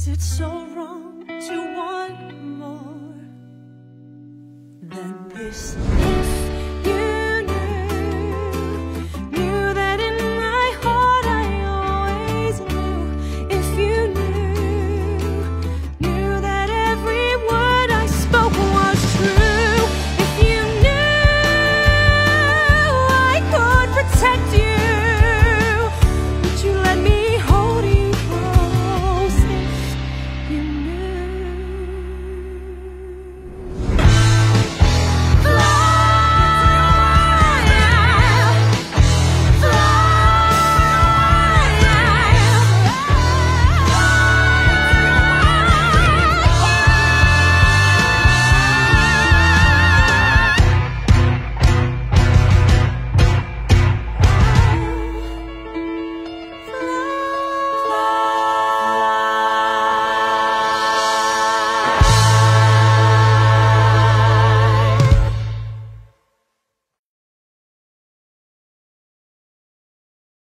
Is it so wrong to want more than this.